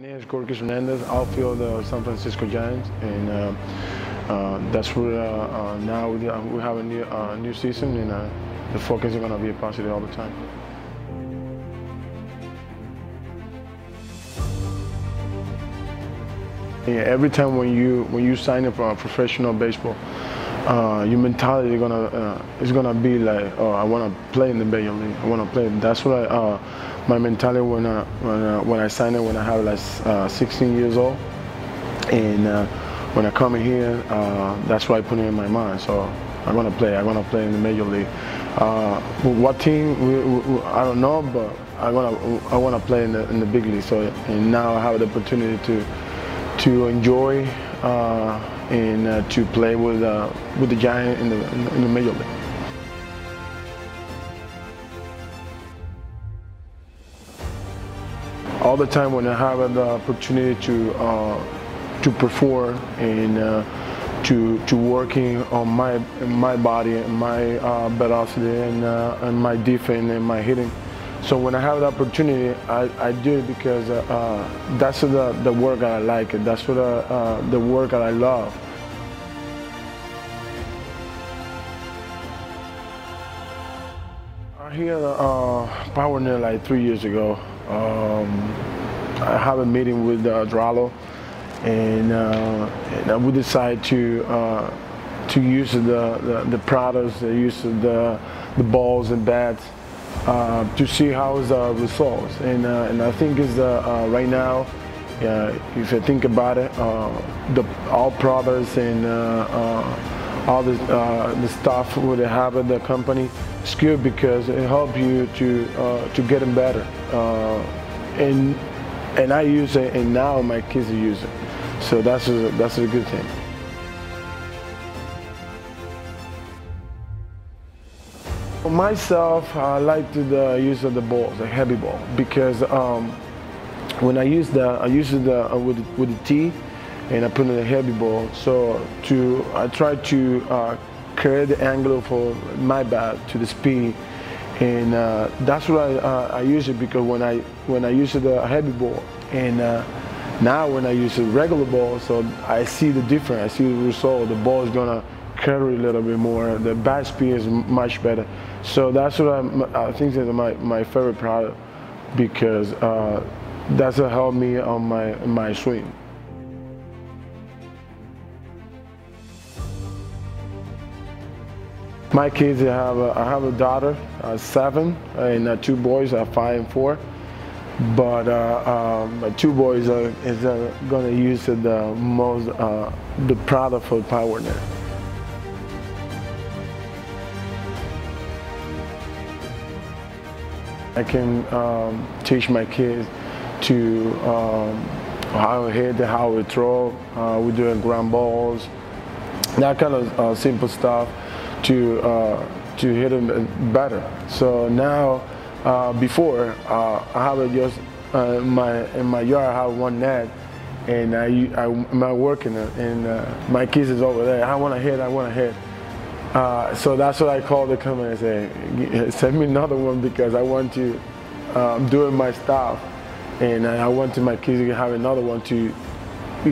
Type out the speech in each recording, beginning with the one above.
My name is Gorkys Hernandez, outfield of the San Francisco Giants, and uh, uh, that's where uh, uh now we have a new, uh, new season, and uh, the focus is going to be positive all the time. Yeah, every time when you when you sign up for a professional baseball, uh, your mentality is gonna uh, is gonna be like, oh, I want to play in the major league. I want to play. That's what I, uh, my mentality when I when I, when I signed it when I have like uh, 16 years old, and uh, when I come in here, uh, that's what I put it in my mind. So I'm gonna play. I'm gonna play in the major league. what team? We, we, I don't know, but I wanna I wanna play in the in the big league. So and now I have the opportunity to to enjoy and uh, to play with uh, with the Giant in the in the major league. All the time when I have the opportunity to uh, to perform and uh, to to working on my my body and my uh, velocity and, uh, and my defense and my hitting. So when I have the opportunity, I, I do it because uh, uh, that's the, the work that I like. That's what, uh, the work that I love. I hear uh, PowerNet like three years ago. Um, I have a meeting with uh, Dralo, and, uh, and we decided to uh, to use the, the, the products, the use of the the balls and bats uh, to see how the results. And, uh, and I think is uh, uh right now, if you think about it, the all products and all the, the stuff would have at the company is good because it helps you to to get them better. and and I use it, and now my kids use it. So that's a, that's a good thing. For myself, I like to the use of the balls, the heavy ball, because um, when I use the, I use the uh, with with the tee, and I put in a heavy ball. So to I try to uh, create the angle for my bat to the speed, and uh, that's what I, uh, I use it because when I when I use the heavy ball, and uh, now when I use a regular ball, so I see the difference. I see the result. The ball is gonna carry a little bit more. The bat speed is much better. So that's what I'm, I think is my, my favorite product because uh, that's what helped me on my, my swing. My kids, I have a, I have a daughter, uh, seven, and uh, two boys, uh, five and four. But uh, um, two boys are is uh, going to use the most uh, the product for PowerNet. I can um, teach my kids to um, how to hit, how to throw. Uh, we do ground balls, that kind of simple stuff to uh, to hit him better. So now, uh, before uh, I have just uh, in my in my yard. I have one net, and I I am working it, and my kids is over there. I want to hit. I want to hit. Uh, so that's what I call the company and say, send me another one because I want to um, doing my stuff. And I want to my kids to have another one to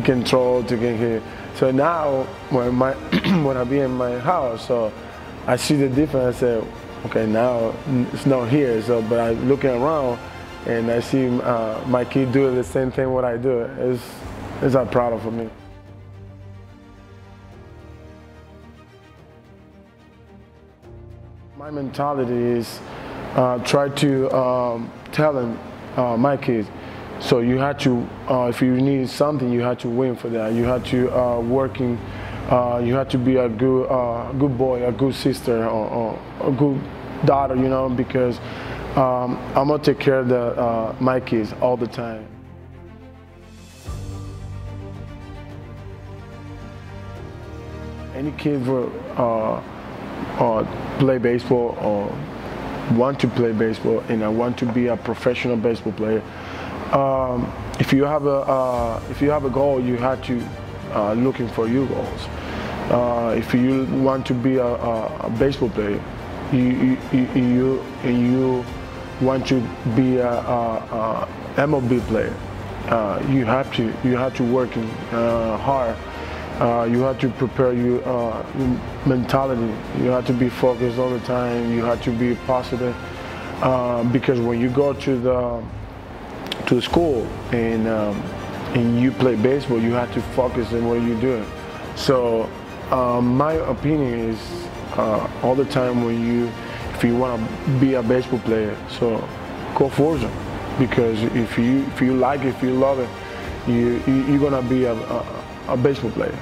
control to get here. So now when my when I be in my house, so I see the difference. I say, okay, now it's not here. So, but I looking around and I see uh, my kid doing the same thing what I do. It's it's a proud of me. My mentality is uh, try to um, tell them, uh, my kids, so you had to, uh, if you need something, you had to win for that. You had to uh, working, uh, you had to be a good, uh, good boy, a good sister, or, or, a good daughter, you know, because um, I'm gonna take care of the, my kids all the time. Any kid will or play baseball or want to play baseball and I want to be a professional baseball player, um, if you have a uh, if you have a goal, you have to uh, looking for your goals. Uh, if you want to be a, a, baseball player, you you, you you want to be a, a, a MLB player. uh, you have to you have to work uh, hard. Uh, you have to prepare your, uh, your, mentality. You have to be focused all the time. You have to be positive uh, because when you go to the to school and um, and you play baseball, you have to focus on what you're doing. So um, my opinion is uh, all the time when you if you want to be a baseball player, so go for Forza because if you if you like it, if you love it, you, you are gonna be a, a, a baseball player.